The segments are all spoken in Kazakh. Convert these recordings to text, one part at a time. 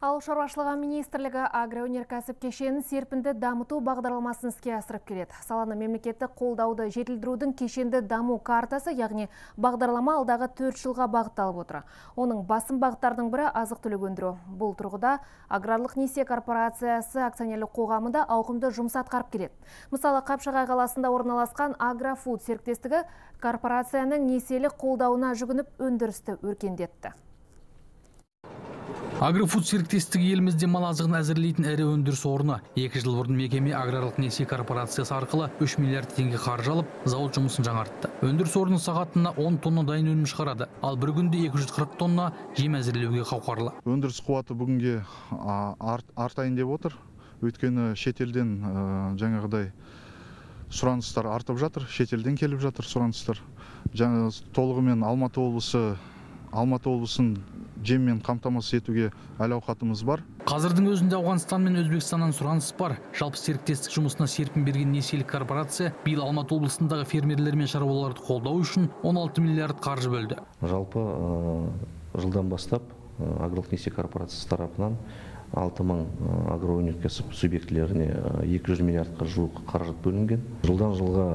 Ауыл шаруашылығы министрлігі агроөнеркәсіп кешенін серпінді дамыту бағдарламасын іске асырып келеді. Саланы мемлекеттік қолдауды жетілдірудің кешенді даму картасы, яғни бағдарлама алдағы 4 жылға бағытталып отыр. Оның басым бағыттардың бірі азық түлік өндіру. Бұл тұрғыда аграрлық несие корпорациясы акционерлік қоғамында ауқымды жұмыс атқарып келеді. Мысалы, Қапшағай қаласында орналасқан агрофуд серіктестігі корпорацияның несиелік қолдауына жүгініп өндірісті өркендетті. Агрофуд серіктестігі елімізде мал азығын әзірлейтін ірі өндіріс орны. Екі жыл бұрын мекеме аграрлық несие корпорациясы арқылы 3 миллиард теңге қаржы алып зауыт жұмысын жаңартты. Өндіріс орны сағатына 10 тонна дайын өнім шығарады. Ал бір күнде 240 тонна жем әзірлеуге қауқарлы. Өндіріс қуаты бүгінге артайын деп отыр. Өйткені шетелден жаңағыдай сұраныстар артып жатыр. Шетелден келіп жатыр сұраныстар. Жаңа толығымен алматы облысы алматы облысын жеммен қамтамасыз етуге әл ауқатымыз бар. Қазірдің өзінде ауғанстан мен өзбекстаннан сұраныс бар. Жалпы серіктестік жұмысына серпін берген несиелік корпорация биыл алматы облысындағы фермерлер мен шаруаларды қолдау үшін 16 миллиард қаржы бөлді. Жалпы ә, жылдан бастап ә, аграрлық несие корпорациясы тарапынан алты мың агроөнеркәсіп субъектілеріне екі жүз миллиардқа жуық қаражат бөлінген. Жылдан жылға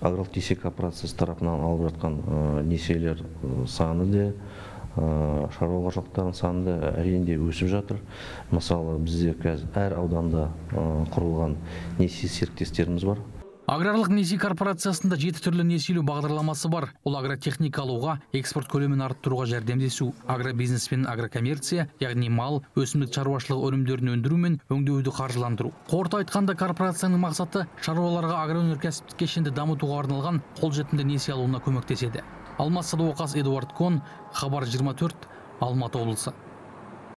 аграрлық несие корпорациясы тарапынан алып жатқан несиелер саны де шаруа қожалықтарының саны да әрине өсіп жатыр. Мысалы бізде қазір әр ауданда құрылған несие серіктестеріміз бар. Аграрлық несие корпорациясында жеті түрлі несиелеу бағдарламасы бар. Ол агротехника алуға экспорт көлемін арттыруға жәрдемдесу агробизнес пен агрокоммерция яғни мал өсімдік шаруашылығы өнімдерін өндіру мен өңдеуді қаржыландыру. Қорыта айтқанда корпорацияның мақсаты шаруаларға агроөнеркәсіптік кешенді дамытуға арналған қолжетімді несие алуына көмектеседі. Алмас садуақас эдуард кон хабар 24 алматы облысы.